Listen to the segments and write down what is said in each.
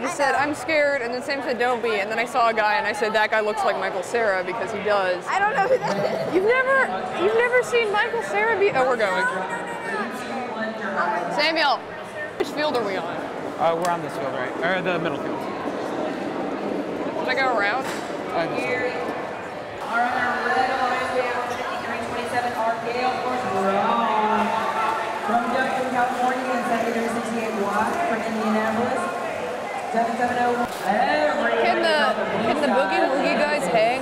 just said I'm scared, and then Sam said don't be, and then I saw a guy and I said that guy looks like Michael Cera because he does. I don't know who that is. You've never, you've never seen Michael Cera be? Oh, we're going. Samuel, which field are we on? Uh, we're on this field, right? Or the middle field. Should I go around? Uh, this one. All right, our red alliance, we have 5327 Arcade Brown. From Jackson, California, and Secondary 68Y from Indianapolis. 770. Every Can the, can the boogie woogie guys hang?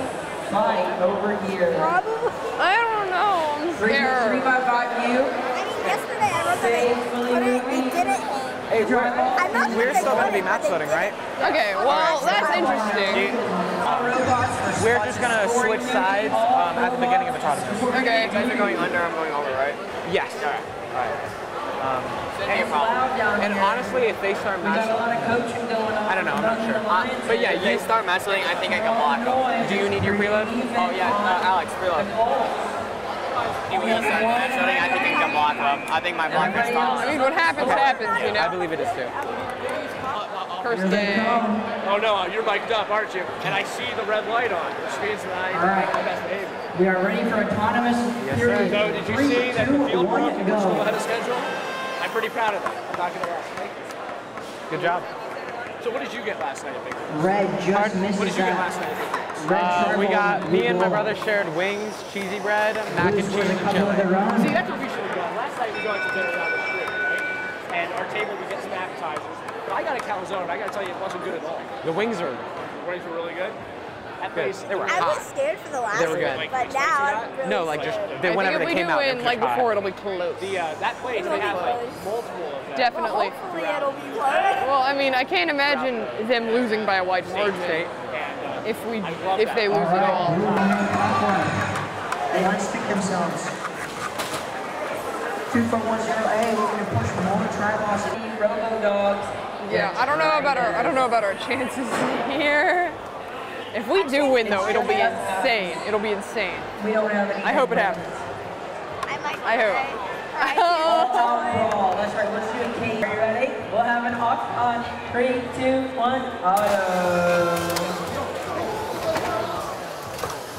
fight over here. Probably. I don't know. I'm scared. 355 you. I mean, yesterday I wrote that I put it, it didn't hang. Hey, we're, I'm not we're still going to be put it, match but floating, they right? Okay, well, that's interesting. Robots We're just going to switch sides um, at the beginning of the tournament. Okay. You guys are going under, I'm going over, right? Yes. All right. All right. Um, It's loud down and honestly, if they start We matching, lot of coaching going on. I don't know, I'm not sure. Uh, but yeah, you start messing, I think I can block them. do you need your preload? Oh yeah, uh, Alex, preload. You will start messing, I think I can block them. I think my block is I mean, what happens, happens, you know? I believe it is too. First game. Oh no, you're mic'd up, aren't you? And I see the red light on, which means that I All right. have my best behavior. We are ready for autonomous period. So did you Three, see that the field one, broke and we're still go. ahead of schedule? I'm pretty proud of that. I'm not gonna lie. Thank you. Good job. So what did you get last night at Big Red? Red just misses What did you get last night at Big Red? Red Uh, we got me and my brother ball. shared wings, cheesy bread, mac and cheese, and couple chili. See, that's what we should have done. Last night we went to dinner down the street, right? And our table we get some appetizers. But I got a calzone. I gotta tell you, it wasn't good at all. The wings are The wings were really good. That Good. place, They were I hot. was scared for the last They were one, good. Like, but spicy now? I'm really no, like just scared. they, I whenever think if they we came do out. win like hot. before, it'll be close. the uh, that place they have like multiple of them. Definitely. Hopefully it'll be what? Well, I mean, I can't imagine them losing by a wide margin And uh, if we if they lose All at right, all. blue line on the platform. They unstick themselves. Two four one zero A, looking to push more tribosity. Robo dogs. Yeah, I don't know about our I don't know about our chances here. If we do win though, it'll be insane. It'll be insane. We don't have any. I hope it happens. I might I hope. Alright. All. That's right. Let's do it, Kate. Are you ready? We'll have an off on three, two, one. Auto.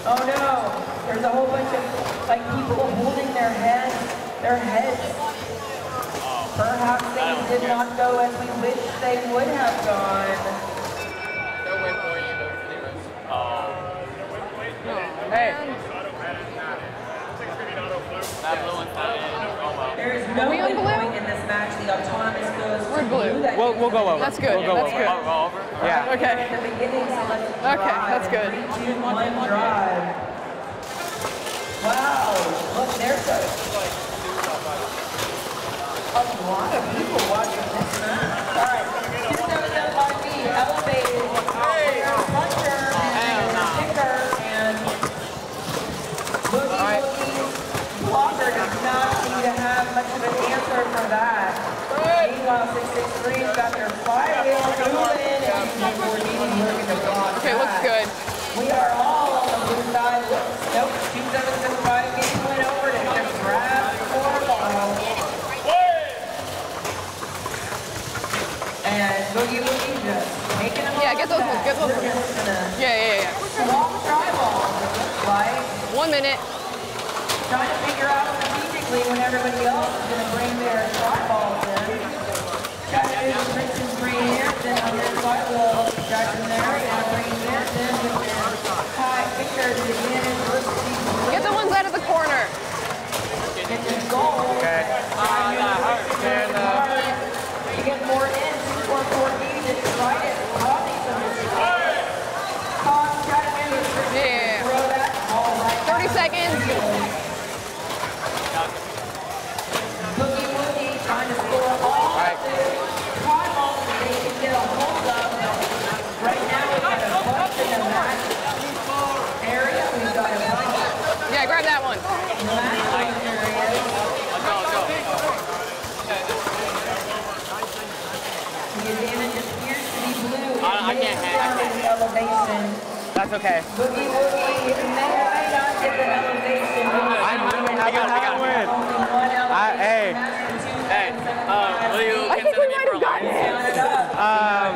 Oh no! There's a whole bunch of like people holding their heads, their heads. Perhaps things did not go as we wish they would have gone. We'll, we'll go over. That's good, We'll go that's over. good. Yeah. okay. At the beginning, so let's Okay, that's good. Three, two, one, drive. Wow, look, there's a, a lot of people watching this match. All right, 275B elevated. There's Puncher and Kicker and Boogie Woogie's blocker does not seem to have much of an answer for that. Meanwhile, 663's got their flywheel moving and Gordini looking to block Okay, looks that. good. We are all on the blue side. Nope, 2775 game went over to just grab four ball. And Boogie Woogie just taking them Yeah, get those ones, get those. Yeah, yeah, yeah. One minute. Trying to figure out strategically when everybody else is gonna bring their in. On Jackson there, and in with their high picture to Get the ones out of the corner. Get this goal. Okay. And, uh, You get more in, two, four, four, eight, and tried it, causing some mistakes. Cause Chattanooga Princeton Yeah. to throw that ball right 30 back. seconds. Boogie Woogie trying to score all of the triballs that they can get a hold of. Right now we've got a bunch in the match area. We've got a bunch Yeah, grab that one. in the match point area. The advantage appears to be blue. It I- I may can't hang, I start in elevation. that's okay. Boogie Woogie may or may not get the elevation. I'm really happy got it, I got it. Only one elevation. hey. That's the two Hey, uh, will you I think we might have gotten it. Count. Um,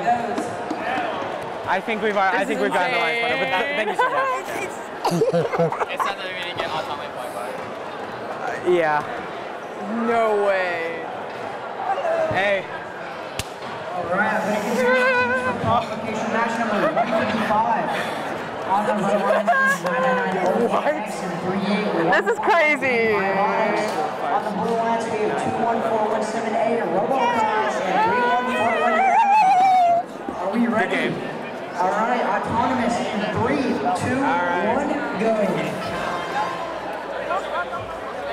I think we've I think we've gotten the life one. But thank you so much. It's, it's, It's not that we didn't get automatic point, but Yeah. No way. Hey. All right, I'm going to qualification match number 155. On the right one is 999 and 38 This is crazy. On the blue lines, we have 214178 Robocross and 31419. Are we ready? game. All right, autonomous in three, two, one, go.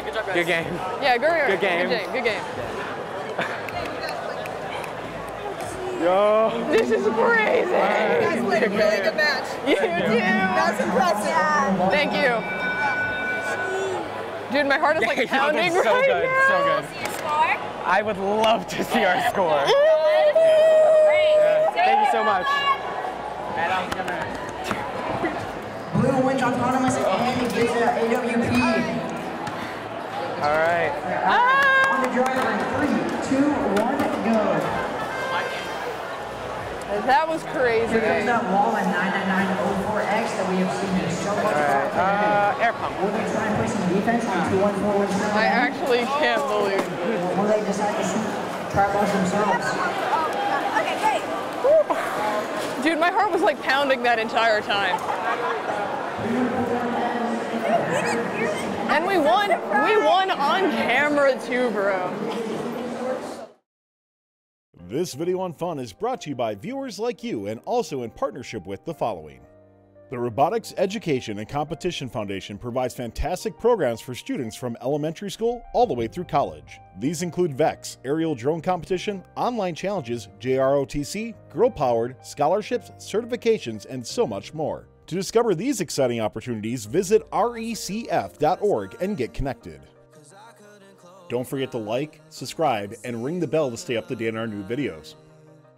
good job, guys. Good game. Yeah, go here. Good game. Good game. Good game. Yo. This is crazy. that's like a really good match. You do. That's impressive. Thank you. Dude, my heart is like Yo, pounding so right good. now. So good. I would love to see our score. Thank you so much. And I'm gonna. Blue wins autonomous and gets a AWP. All right. Ah! On the driver That was crazy. Here comes that wall in 99904X that we have seen so much All right. Uh, air pump. Will they try and play some defense on 21417? I actually can't believe. Or will they decide to shoot triples themselves? Okay, great. Dude, my heart was like pounding that entire time. And we won. We won on camera too, bro. This video on fun is brought to you by viewers like you and also in partnership with the following. The Robotics Education and Competition Foundation provides fantastic programs for students from elementary school all the way through college. These include VEX, aerial drone competition, online challenges, JROTC, girl powered, scholarships, certifications, and so much more. To discover these exciting opportunities, visit recf.org and get connected. Don't forget to like, subscribe, and ring the bell to stay up to date on our new videos.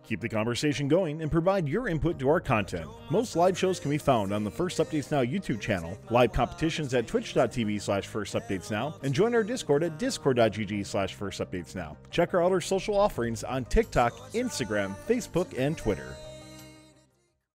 Keep the conversation going and provide your input to our content. Most live shows can be found on the First Updates Now YouTube channel, live competitions at twitch.tv slash First Updates Now, and join our Discord at discord.gg slash First Updates Now. Check our other social offerings on TikTok, Instagram, Facebook, and Twitter.